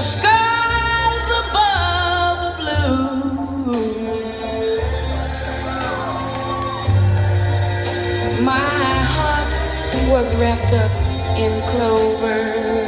the skies above are blue. My heart was wrapped up in clover.